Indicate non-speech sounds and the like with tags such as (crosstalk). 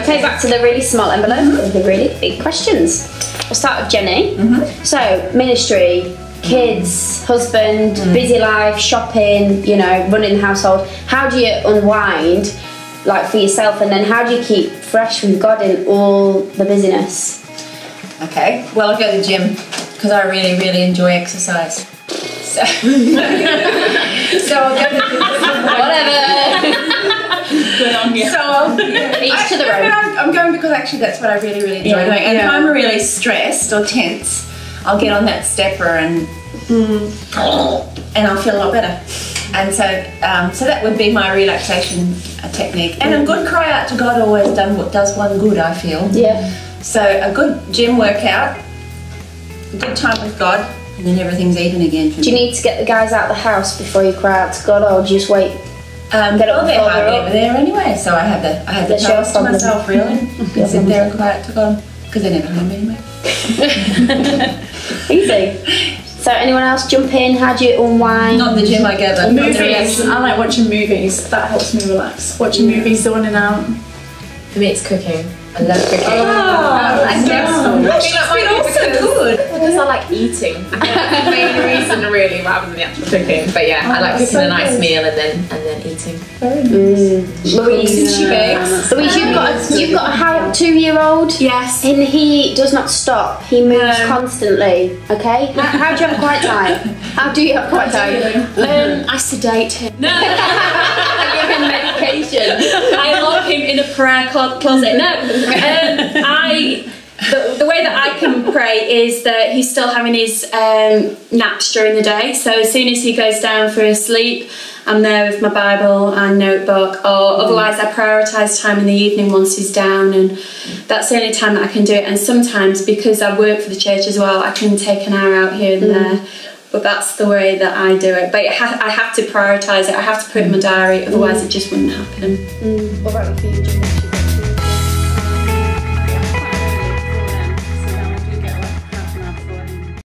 Okay, back to the really small envelope Mm-hmm. with the really big questions. We'll start with Jenny. Mm-hmm. So, ministry, kids, husband, Mm. busy life, shopping, you know, running the household. How do you unwind, like for yourself, and then how do you keep fresh with God in all the busyness? Okay, well, I go to the gym because I really, really enjoy exercise. So, (laughs) so I'll go to the (laughs) Whatever. So I'll, Each to their I- own. I'm, going because actually that's what I really, really enjoy Yeah. doing. And Yeah. if I'm really stressed or tense, I'll get on that stepper and and I'll feel a lot better. And so, um, so that would be my relaxation technique. And a good cry out to God always done what does one good. I feel. Yeah. So a good gym workout, a good time with God, and then everything's even again Do you me. need to get the guys out of the house before you cry out to God, or just wait? Um, Get up well, they're before they're hardly up. ever there anyway, so I have the I have the That's your to problem. myself really. (laughs) Can sit there and quiet out to God because they're never home anyway. (laughs) Easy. So, anyone else jump in? How do you unwind? Not in the gym, I gather. Movies. I like watching movies. That helps me relax. Watching movies, zoning out. For me, it's cooking. I love cooking. Oh, I know. That's been also good. Because I like eating. That's the main reason, really, rather than the actual cooking. But yeah, I like cooking so a nice good. meal and then and then eating. Louise, She bakes. Louise, you've got a, you've got a how two-year-old. Yes. And he does not stop. He moves No. constantly. Okay. How, how do you have quiet time? How do you have quiet time? Um, I sedate him. No. (laughs) I give him medication. I lock him in a prayer closet. No, um, I. The, the way that I can pray is that he's still having his um, naps during the day. So as soon as he goes down for his sleep, I'm there with my Bible and notebook. Or otherwise, I prioritise time in the evening once he's down, and that's the only time that I can do it. And sometimes because I work for the church as well, I can take an hour out here and there. But that's the way that I do it. But it ha- I have to prioritise it. I have to put it in my diary. Otherwise, it just wouldn't happen. What about you, Jimmy?